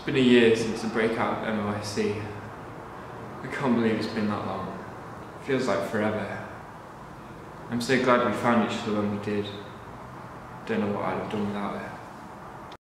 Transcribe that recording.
It's been a year since the breakout of MOSC. I can't believe it's been that long. It feels like forever. I'm so glad we found each other when we did. Don't know what I'd have done without it.